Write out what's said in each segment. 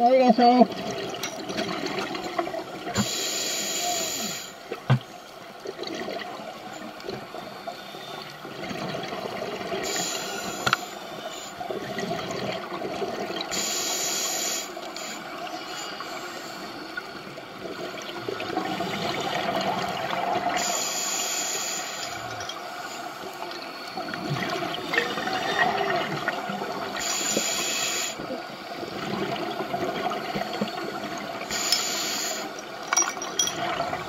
大家好。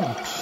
Oops.